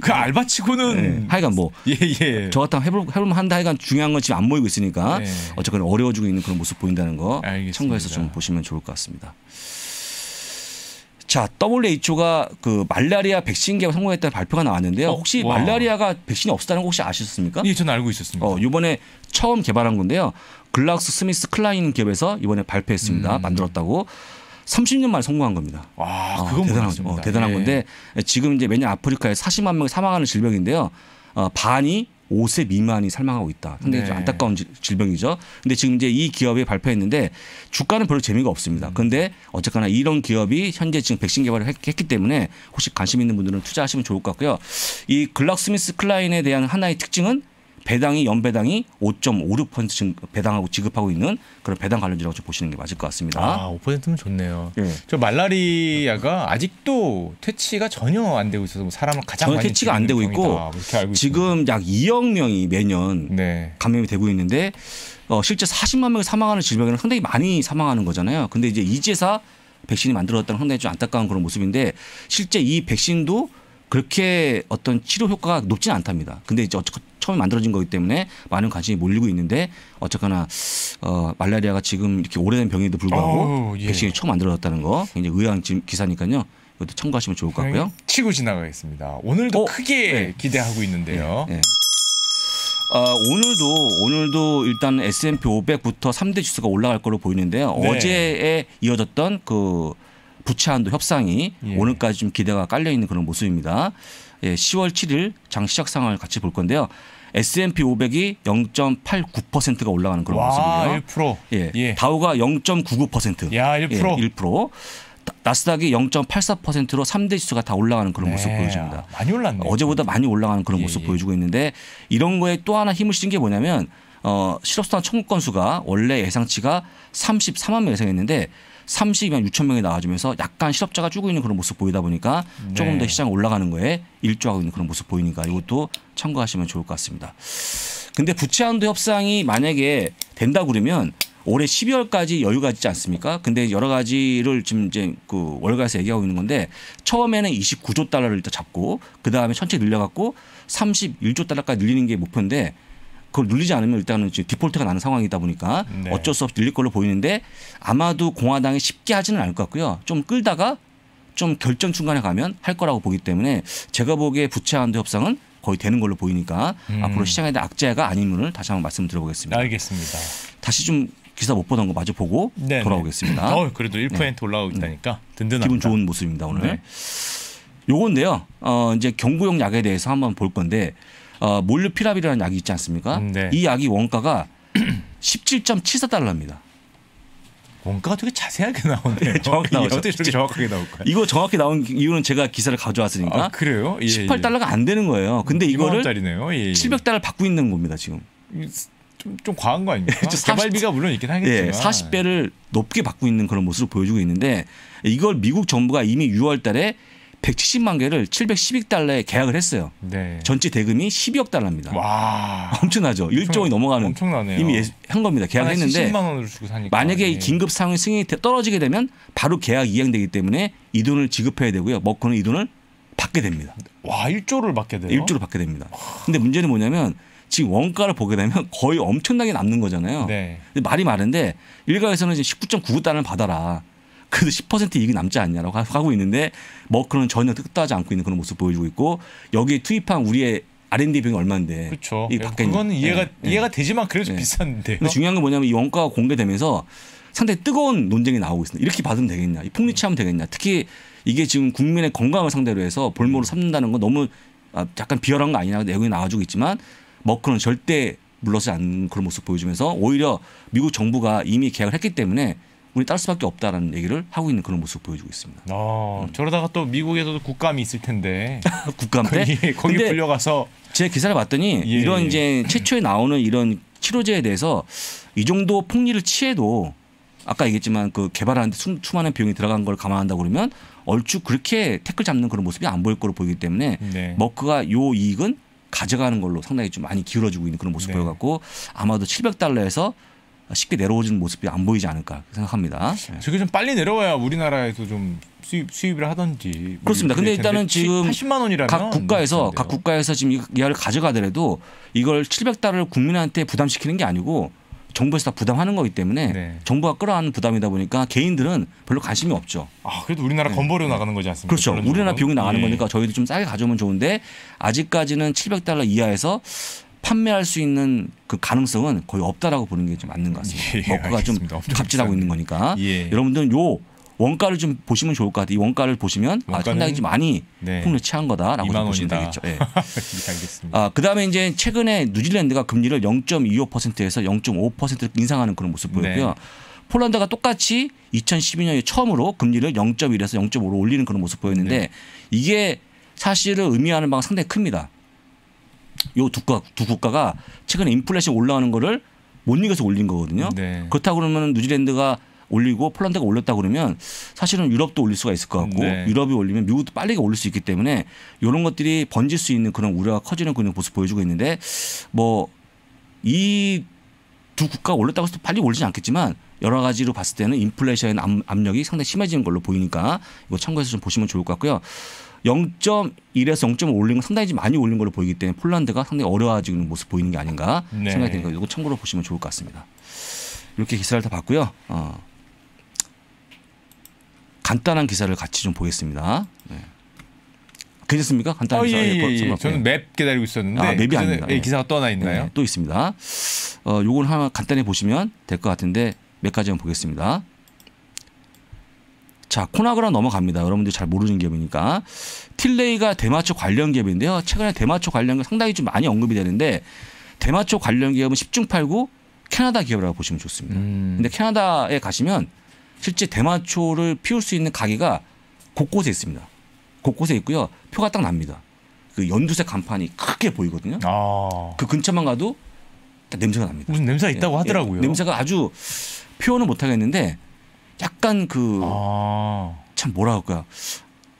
그 알바 치고는 네. 하여간 뭐 예, 예. 저 같으면 해볼, 해볼만 한데 하여간 중요한 건 지금 안 모이고 있으니까 네. 어쨌거나 어려워지고 있는 그런 모습 보인다는 거 알겠습니다. 참고해서 좀 보시면 좋을 것 같습니다. 자, WHO가 그 말라리아 백신 개발 성공했다는 발표가 나왔는데요. 어, 혹시 와. 말라리아가 백신이 없다는 거 혹시 아셨습니까? 예, 저는 알고 있었습니다. 어, 이번에 처음 개발한 건데요. 글락소 스미스 클라인 기업에서 이번에 발표했습니다. 음. 만들었다고 30년 만에 성공한 겁니다. 와, 어, 그건 대단한. 어, 대단한 예. 건데 지금 이제 매년 아프리카에 40만 명이 사망하는 질병인데요. 어, 반이 5세 미만이 사망하고 있다. 상당히 좀 네. 안타까운 질- 질병이죠. 근데 지금 이제 이 기업이 발표했는데 주가는 별로 재미가 음. 없습니다. 그런데 어쨌거나 이런 기업이 현재 지금 백신 개발을 했, 했기 때문에 혹시 관심 있는 분들은 투자하시면 좋을 것 같고요. 이 글락스미스 클라인에 대한 하나의 특징은 배당이 연배당이 5.56% 증- 배당하고 지급하고 있는 그런 배당 관련주라고 좀 보시는 게 맞을 것 같습니다. 아, 5%면 좋네요. 예. 저 말라리아가 아직도 퇴치가 전혀 안 되고 있어서 뭐 사람을 가장 많이 퇴치가 안 되고 있고. 뭐 지금 약 2억 명이 매년. 네. 감염이 되고 있는데 어, 실제 40만 명이 사망하는 질병에는 상당히 많이 사망하는 거잖아요. 근데 이제 이제사 백신이 만들어졌다는 상당히 좀 안타까운 그런 모습인데 실제 이 백신도 그렇게 어떤 치료 효과가 높지는 않답니다. 근데 이제 어쨌 처음에 만들어진 거기 때문에 많은 관심이 몰리고 있는데 어쨌거나 어, 말라리아가 지금 이렇게 오래된 병에도 불구하고 어우, 예. 백신이 처음 만들어졌다는 거 굉장히 의아한 지- 기사니까요. 이것도 참고하시면 좋을 것 같고요. 치고 지나가겠습니다. 오늘도 어? 크게 네. 기대하고 있는데요. 예. 어, 오늘도 오늘도 일단 S&P 500부터 3대 지수가 올라갈 걸로 보이는데요. 네. 어제에 이어졌던 그 부채 한도 협상이 예. 오늘까지 좀 기대가 깔려 있는 그런 모습입니다. 예, 10월 7일 장 시작 상황을 같이 볼 건데요. S&P 500이 0.89%가 올라가는 그런 와, 모습이고요. 1%. 예. 예. 다우가 0.99%. 야, 1%. 예, 1%. 다- 나스닥이 0.84%로 3대 지수가 다 올라가는 그런 모습 네, 보여줍니다. 많이 올랐네요. 어제보다 많이 올라가는 그런 예, 모습 예. 보여주고 있는데 이런 거에 또 하나 힘을 실은 게 뭐냐면 어, 실업수당 청구 건수가 원래 예상치가 34만 명 예상했는데 32만 6천 명이 나와주면서 약간 실업자가 줄고 있는 그런 모습 보이다 보니까 조금 네. 더 시장 올라가는 거에 일조하고 있는 그런 모습 보이니까 이것도 참고하시면 좋을 것 같습니다. 근데 부채 한도 협상이 만약에 된다 그러면 올해 12월까지 여유가 있지 않습니까? 근데 여러 가지를 지금 이제 그 월가에서 얘기하고 있는 건데 처음에는 29조 달러를 일단 잡고 그 다음에 천천히 늘려갖고 31조 달러까지 늘리는 게 목표인데 그걸 늘리지 않으면 일단은 지금 디폴트가 나는 상황이다 보니까 네. 어쩔 수 없이 늘릴 걸로 보이는데 아마도 공화당이 쉽게 하지는 않을 것 같고요. 좀 끌다가 좀 결정 중간에 가면 할 거라고 보기 때문에 제가 보기에 부채 한도 협상은 거의 되는 걸로 보이니까 음. 앞으로 시장에 대한 악재가 아님을 다시 한번 말씀드려보겠습니다. 알겠습니다. 다시 좀 기사 못 보던 거 마저 보고 네네. 돌아오겠습니다. 어, 그래도 1% 올라오고 있다니까 든든합니다. 기분 좋은 모습입니다 오늘. 네. 요건데요. 어 이제 경구용 약에 대해서 한번 볼 건데 어 몰루피라비라는 약이 있지 않습니까? 음, 네. 이 약이 원가가 17.74달러입니다. 원가가 되게 자세하게 나오네요. 정확히 나오죠. 어떻게 저렇게 정확하게 나올까요? 이거 정확히 나온 이유는 제가 기사를 가져왔으니까 아, 그래요? 예, 18달러가 안 되는 거예요. 근데 이거를. 예, 예. 700달러 받고 있는 겁니다 지금. 좀, 좀 과한 거 아닙니까? 저40 개발비가 물론 있긴 하겠지만. 예, 40배를 높게 받고 있는 그런 모습을 보여주고 있는데 이걸 미국 정부가 이미 6월 달에 170만 개를 712달러에 계약을 했어요. 네. 전체 대금이 12억 달러입니다. 와. 엄청나죠. 1조 원이 넘어가는 엄청나네요. 이미 예- 한 겁니다. 계약했는데 10만 원으로 주고 사니까. 만약에 이 예. 긴급 상황 승인이 되- 떨어지게 되면 바로 계약 이행되기 때문에 이 돈을 지급해야 되고요. 머커는 이 돈을 받게 됩니다. 와, 1조를 받게 돼요. 일주로 받게 됩니다. 근데 문제는 뭐냐면 지금 원가를 보게 되면 거의 엄청나게 남는 거잖아요. 네. 말이 많은데 일각에서는 이제 19.99달러를 받아라. 그래도 10% 이익이 남지 않냐라고 하- 하고 있는데 머크는 전혀 뜻하지 않고 있는 그런 모습 보여주고 있고 여기에 투입한 우리의 R&D 비용이 얼마인데 그렇죠. 이게 받겠냐. 그거는 이해가 예, 예. 이해가 되지만 그래도 예. 비싼데요. 근데 중요한 건 뭐냐면 이 원가가 공개되면서 상당히 뜨거운 논쟁이 나오고 있습니다. 이렇게 받으면 되겠냐, 이 폭리치하면 되겠냐. 특히 이게 지금 국민의 건강을 상대로 해서 볼모로 삼는다는 건 너무 아, 약간 비열한 거 아니냐 내용이 나와주고 있지만 머크는 절대 물러서지 않는 그런 모습 보여주면서 오히려 미국 정부가 이미 계약을 했기 때문에 우리 딸 수밖에 없다라는 얘기를 하고 있는 그런 모습 보여주고 있습니다. 어, 저러다가 또 미국에서도 국감이 있을 텐데 국감 때 거기 거기 근데 불려가서 제 기사를 봤더니 예. 이런 이제 최초에 나오는 이런 치료제에 대해서 이 정도 폭리를 취해도 아까 얘기했지만 그 개발하는데 수- 수많은 비용이 들어간 걸 감안한다고 그러면 얼추 그렇게 태클 잡는 그런 모습이 안 보일 거로 보이기 때문에 네. 머크가 요 이익은 가져가는 걸로 상당히 좀 많이 기울어지고 있는 그런 모습 네. 보여갖고 아마도 700달러에서 쉽게 내려오지는 모습이 안 보이지 않을까 생각합니다. 예. 저게 좀 빨리 내려와야 우리나라에서 좀 수입 수입을 하던지 그렇습니다. 근데 일단은 지금 80만 원이라면 각 국가에서. 각 국가에서 지금 이 이하를 가져가더라도 이걸 700달러를 국민한테 부담시키는 게 아니고 정부에서 다 부담하는 거기 때문에 네. 정부가 끌어안는 부담이다 보니까 개인들은 별로 관심이 없죠. 아 그래도 우리나라 건보료 나가는 거지 않습니까? 그렇죠. 우리나라 비용이 나가는 예. 거니까 저희도 좀 싸게 가져오면 좋은데 아직까지는 700달러 이하에서 판매할 수 있는 그 가능성은 거의 없다라고 보는 게 좀 맞는 것 같습니다. 예, 먹고가 좀 알겠습니다. 엄청 갑질하고. 있는 거니까 예. 여러분들은 요 원가를 좀 보시면 좋을 것 같아요. 이 원가를 보시면 아, 상당히 좀 많이 네. 폭로 취한 거다라고 2만 좀 보시면. 되겠죠. 예. 알겠습니다. 아, 그다음에 이제 최근에 뉴질랜드가 금리를 0.25%에서 0.5% 인상하는 그런 모습 보였고요. 네. 폴란드가 똑같이 2012년에 처음으로 금리를 0.1에서 0.5로 올리는 그런 모습 보였는데 네. 이게 사실은 의미하는 바가 상당히 큽니다. 요두 국가 두 국가가 최근에 인플레이션 올라오는 거를 못 이겨서 올린 거거든요. 네. 그렇다고 그러면 뉴질랜드가 올리고 폴란드가 올렸다 그러면 사실은 유럽도 올릴 수가 있을 것 같고 네. 유럽이 올리면 미국도 빨리 올릴 수 있기 때문에 이런 것들이 번질 수 있는 그런 우려가 커지는 그런 모습 보여주고 있는데 뭐 이 두 국가가 올렸다고 해서 빨리 올리지 않겠지만 여러 가지로 봤을 때는 인플레이션의 압- 압력이 상당히 심해지는 걸로 보이니까 이거 참고해서 좀 보시면 좋을 것 같고요. 0.1에서 0.5 올린 건 상당히 좀 많이 올린 걸로 보이기 때문에 폴란드가 상당히 어려워지는 모습 보이는 게 아닌가 네. 생각이 되니까 이거 참고로 보시면 좋을 것 같습니다. 이렇게 기사를 다 봤고요. 어. 간단한 기사를 같이 좀 보겠습니다. 네. 괜찮습니까? 간단한 어, 기사. 예, 예, 예, 예. 저는 맵 기다리고 있었는데 아, 맵이 아닙니다. 예, 예. 기사가 또 하나 있나요? 네, 또 있습니다. 어, 요건 하나 간단히 보시면 될 것 같은데 몇 가지만 보겠습니다. 자, 코나그라 넘어갑니다. 여러분들이 잘 모르는 기업이니까. 틸레이가 대마초 관련 기업인데요. 최근에 대마초 관련 기업 상당히 좀 많이 언급이 되는데 대마초 관련 기업은 10중 8구 캐나다 기업이라고 보시면 좋습니다. 음. 근데 캐나다에 가시면 실제 대마초를 피울 수 있는 가게가 곳곳에 있습니다. 곳곳에 있고요. 표가 딱 납니다. 그 연두색 간판이 크게 보이거든요. 아 그 근처만 가도 딱 냄새가 납니다. 무슨 냄새가 있다고 예, 하더라고요. 예, 냄새가 아주 표현은 못 하겠는데 약간 그참 아, 뭐라 할까요?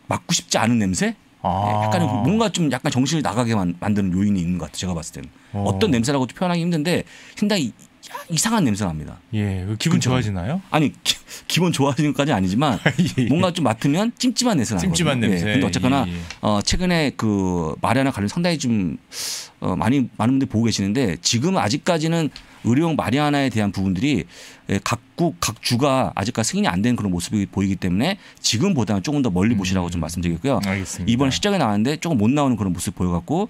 맡고 싶지 않은 냄새? 아. 예, 약간 뭔가 좀 약간 정신을 나가게 만, 만드는 요인이 있는 것 같아요. 제가 봤을 때는 어. 어. 떤 냄새라고 표현하기 힘든데 상당히 이상한 냄새가 납니다. 예, 기분 그쵸. 좋아지나요? 아니 기, 기본 좋아지는 것까지 아니지만 예, 예. 뭔가 좀 맡으면 찜찜한 냄새가 나거든요. 찜찜한 냄새. 근데 어쨌거나 예, 예. 어, 최근에 그 마리아나 관련 상당히 좀 어, 많이 많은 분들이 보고 계시는데 지금 아직까지는 의료용 마리아나에 대한 부분들이 예, 각국 각 주가 아직까지 승인이 안 된 그런 모습이 보이기 때문에 지금보다는 조금 더 멀리 보시라고 좀 말씀드리고요. 음. 알겠습니다. 이번 시장에 나왔는데 조금 못 나오는 그런 모습 보여갖고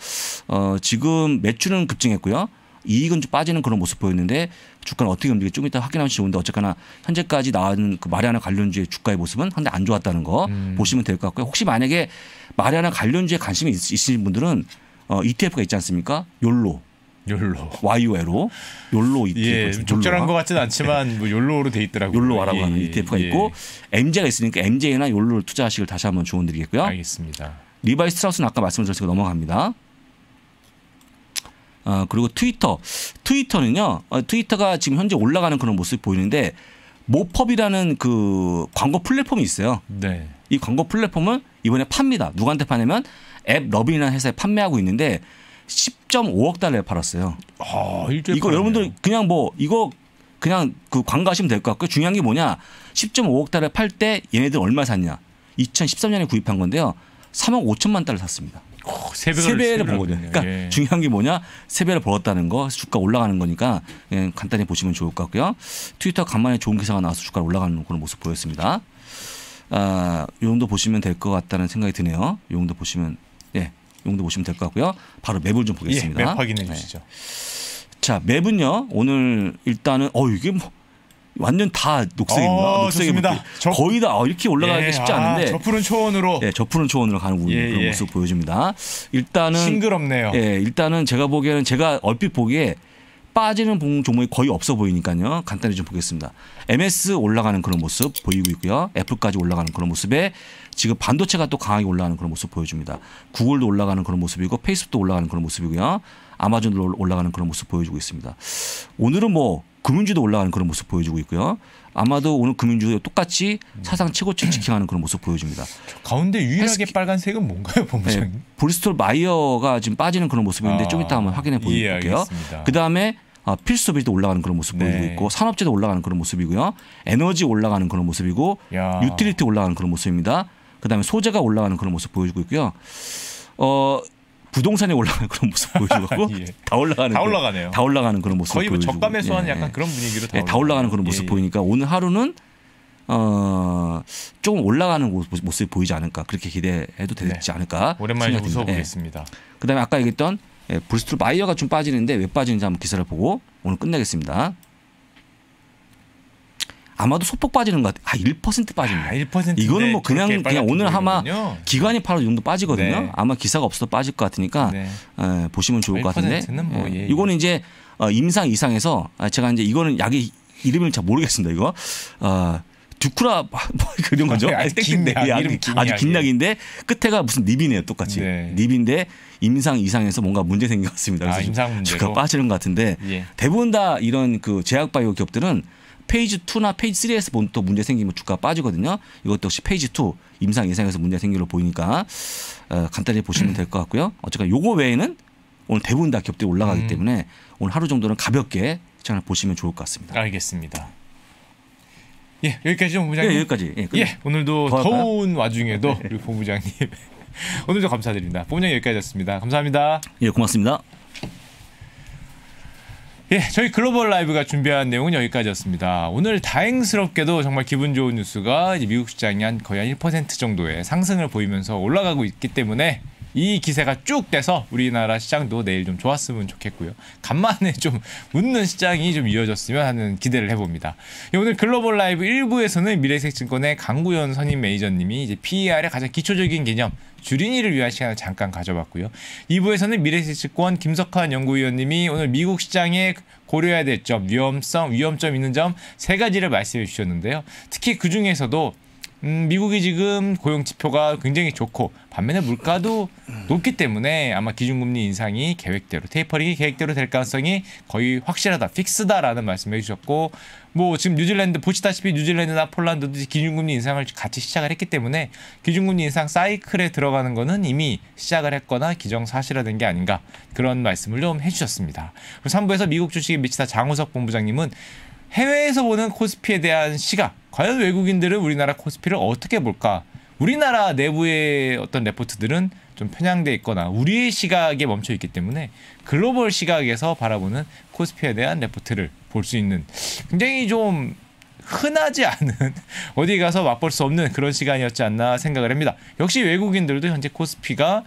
어, 지금 매출은 급증했고요. 이익은 좀 빠지는 그런 모습 보였는데 주가는 어떻게 움직일지 좀 이따 확인하면 좋은데 어쨌거나 현재까지 나온 그 마리아나 관련주의 주가의 모습은 상당히 안 좋았다는 거 음. 보시면 될 것 같고요. 혹시 만약에 마리화나 관련주에 관심이 있, 있으신 분들은 어, ETF가 있지 않습니까? 욜로, 욜로. YOLO, 욜로 ETF. 예, 가 적절한 것 같진 않지만 뭐 욜로로 돼 있더라고요. 욜로와라고 예, 하는 예, ETF가 예. 있고 MJ가 있으니까 MJ나 욜로를 투자하시길 다시 한번 조언드리겠고요. 알겠습니다. 리바이 스트라우스는 아까 말씀드렸으니까 넘어갑니다. 아, 그리고 트위터. 트위터는요, 어, 트위터가 지금 현재 올라가는 그런 모습이 보이는데, MoPub이라는 그 광고 플랫폼이 있어요. 네. 이 광고 플랫폼은 이번에 팝니다. 누구한테 파냐면 앱러빈이라는 회사에 판매하고 있는데 10.5억 달러에 팔았어요. 아, 이거 여러분들 그냥 뭐 이거 그냥 그 광고하시면 될 것 같고요. 중요한 게 뭐냐? 10.5억 달러에 팔때 얘네들 얼마 샀냐? 2013년에 구입한 건데요. 3억 5천만 달러 샀습니다. 어, 세 배를 세 배를. 배를 그러니까 예. 중요한 게 뭐냐? 세 배를 벌었다는 거, 주가 올라가는 거니까 예, 간단히 보시면 좋을 것 같고요. 트위터 간만에 좋은 기사가 나와서 주가 올라가는 그런 모습 보였습니다. 아, 이 정도 보시면 될 것 같다는 생각이 드네요. 이 정도 보시면 예, 이 정도 보시면 될 것 같고요. 바로 맵을 좀 예, 보겠습니다. 맵 확인해 네. 주시죠. 자, 맵은요. 오늘 일단은 어 이게 뭐 완전 다 녹색입니다. 어, 저- 거의 다 어, 이렇게 올라가기 예, 쉽지 아, 않은데 저 푸른 초원으로 예, 저 푸른 초원으로 가는 예, 그런 예. 모습 보여줍니다. 일단은 싱그럽네요. 예, 일단은 제가 보기에는 제가 얼핏 보기에 빠지는 종- 종목이 거의 없어 보이니까요. 간단히 좀 보겠습니다. MS 올라가는 그런 모습 보이고 있고요. 애플까지 올라가는 그런 모습에 지금 반도체가 또 강하게 올라가는 그런 모습 보여줍니다. 구글도 올라가는 그런 모습이고 페이스북도 올라가는 그런 모습이고요. 아마존도 올라가는 그런 모습 보여주고 있습니다. 오늘은 뭐 금융주도 올라가는 그런 모습 보여주고 있고요. 아마도 오늘 금융주도 똑같이 사상 최고치 지켜가는 그런 모습 보여줍니다. 가운데 유일하게 헬스케- 빨간색은 뭔가요, 네, 본부장님? 브리스톨 마이어가 지금 빠지는 그런 모습인데 아, 좀 이따 한번 확인해 예, 볼게요. 알겠습니다. 그 다음에 필수소비재도 올라가는 그런 모습 보여주고 네. 있고 산업재도 올라가는 그런 모습이고요. 에너지 올라가는 그런 모습이고 야. 유틸리티 올라가는 그런 모습입니다. 그 다음에 소재가 올라가는 그런 모습 보여주고 있고요. 어 부동산이 올라가는 그런 모습 보여주고 예. 다 올라가는 다 그런- 올라가는 다 올라가는 그런 모습 거의 뭐 보여주고 저가 매수하는 예, 약간 예. 그런 분위기로 다, 예, 다 올라가는 그런 모습 예. 보이니까 오늘 하루는 어 조금 올라가는 모- 모습이 보이지 않을까 그렇게 기대해도 되지 않을까 네. 오랜만에 좀 생각이 듭니다. 예. 웃어보겠습니다. 그다음에 아까 얘기했던 예, 브리스톨 마이어가 좀 빠지는데 왜 빠지는지 한번 기사를 보고 오늘 끝내겠습니다. 아마도 소폭 빠지는 것 같아요. 아1% 빠집니다. 아, 1% 이거는 뭐 그냥 그냥 오늘 아마. 기관이 팔아도 이 정도 빠지거든요. 네. 아마 기사가 없어도 빠질 것 같으니까 네. 에, 보시면 좋을 것 같은데. 1%는 뭐, 예, 예. 이거는 이제 어, 임상 2상에서 아, 제가 이제 이거는 약의 이름을 잘 모르겠습니다. 이거 어, 듀쿠라 뭐 그런 거죠. 아주 긴 네, 약, 약, 이름이 긴 아주 긴 약이에요. 약인데 끝에가 무슨 닙이네요, 똑같이. 네. 닙인데 임상 2상에서 뭔가 문제 생긴 것 같습니다. 아, 그래서 임상 문제로? 빠지는 것 같은데 예. 대부분 다 이런 그 제약 바이오 기업들은 phase 2나 phase 3에서 본또 문제 생기면 주가 빠지거든요. 이것도 역시 phase 2 임상 2상에서 문제 생기로 보이니까 어, 간단히 보시면 될 것 같고요. 어쨌든 요거 외에는 오늘 대부분 다 기업들이 올라가기 음. 때문에 오늘 하루 정도는 가볍게 시장을 보시면 좋을 것 같습니다. 알겠습니다. 예, 여기까지죠, 예, 본부장님. 여기까지. 예, 끝- 예, 오늘도 더 할까요? 더운 와중에도 우리 본부장님 오늘도 감사드립니다. 본부장님 여기까지였습니다. 감사합니다. 예, 고맙습니다. 예, 저희 글로벌 라이브가 준비한 내용은 여기까지였습니다. 오늘 다행스럽게도 정말 기분 좋은 뉴스가 미국 시장이 한 거의 한 1% 정도의 상승을 보이면서 올라가고 있기 때문에 이 기세가 쭉 돼서 우리나라 시장도 내일 좀 좋았으면 좋겠고요. 간만에 좀 웃는 시장이 좀 이어졌으면 하는 기대를 해봅니다. 예, 오늘 글로벌 라이브 1부에서는 미래색증권의 강구현 선임 매니저님이 이제 PER의 가장 기초적인 개념 주린이를 위한 시간을 잠깐 가져봤고요. 2부에서는 미래세증권 김석환 연구위원님이 오늘 미국 시장에 고려해야 될 점, 위험성, 위험점 있는 점 세 가지를 말씀해 주셨는데요. 특히 그 중에서도 음, 미국이 지금 고용 지표가 굉장히 좋고 반면에 물가도 높기 때문에 아마 기준금리 인상이 계획대로 테이퍼링이 계획대로 될 가능성이 거의 확실하다, 픽스다라는 말씀을 해주셨고 뭐 지금 뉴질랜드 보시다시피 뉴질랜드나 폴란드도 기준금리 인상을 같이 시작을 했기 때문에 기준금리 인상 사이클에 들어가는 거는 이미 시작을 했거나 기정사실화된 게 아닌가 그런 말씀을 좀 해주셨습니다. 그리고 3부에서 미국 주식에 미치다 장우석 본부장님은 해외에서 보는 코스피에 대한 시각, 과연 외국인들은 우리나라 코스피를 어떻게 볼까? 우리나라 내부의 어떤 레포트들은 좀 편향돼 있거나 우리의 시각에 멈춰 있기 때문에 글로벌 시각에서 바라보는 코스피에 대한 레포트를 볼 수 있는 굉장히 좀 흔하지 않은 어디 가서 맛볼 수 없는 그런 시간이었지 않나 생각을 합니다. 역시 외국인들도 현재 코스피가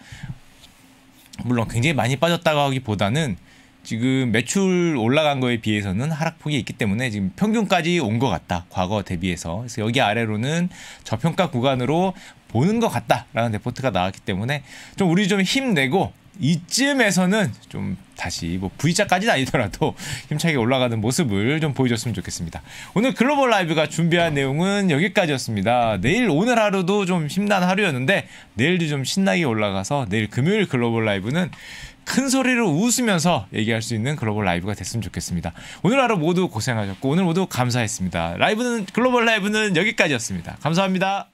물론 굉장히 많이 빠졌다고 하기보다는 지금 매출 올라간 거에 비해서는 하락폭이 있기 때문에 지금 평균까지 온 것 같다. 과거 대비해서. 그래서 여기 아래로는 저평가 구간으로 보는 것 같다라는 레포트가 나왔기 때문에 좀 우리 좀 힘내고 이쯤에서는 좀 다시 뭐 V자까지는 아니더라도 힘차게 올라가는 모습을 좀 보여줬으면 좋겠습니다. 오늘 글로벌 라이브가 준비한 내용은 여기까지였습니다. 내일 오늘 하루도 좀 힘난 하루였는데 내일도 좀 신나게 올라가서 내일 금요일 글로벌 라이브는 큰 소리로 웃으면서 얘기할 수 있는 글로벌 라이브가 됐으면 좋겠습니다. 오늘 하루 모두 고생하셨고 오늘 모두 감사했습니다. 라이브는 글로벌 라이브는 여기까지였습니다. 감사합니다.